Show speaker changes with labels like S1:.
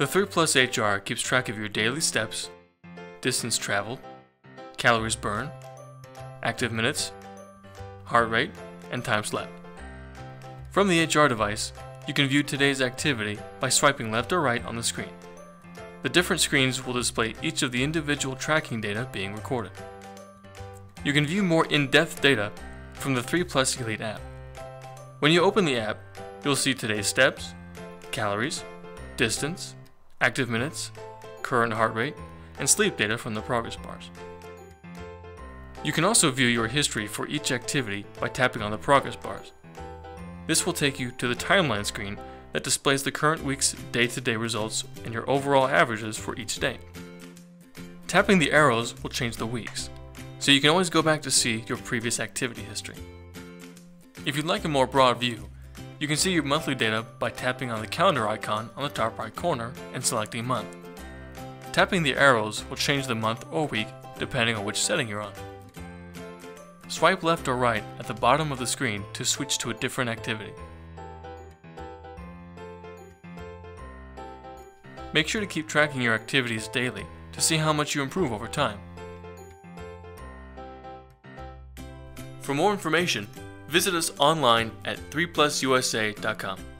S1: The 3 Plus HR keeps track of your daily steps, distance traveled, calories burned, active minutes, heart rate, and time slept. From the HR device, you can view today's activity by swiping left or right on the screen. The different screens will display each of the individual tracking data being recorded. You can view more in-depth data from the 3 Plus Elite app. When you open the app, you'll see today's steps, calories, distance, active minutes, current heart rate, and sleep data from the progress bars. You can also view your history for each activity by tapping on the progress bars. This will take you to the timeline screen that displays the current week's day-to-day results and your overall averages for each day. Tapping the arrows will change the weeks, so you can always go back to see your previous activity history. If you'd like a more broad view, you can see your monthly data by tapping on the calendar icon on the top right corner and selecting month. Tapping the arrows will change the month or week depending on which setting you're on. Swipe left or right at the bottom of the screen to switch to a different activity. Make sure to keep tracking your activities daily to see how much you improve over time. For more information, visit us online at 3plususa.com.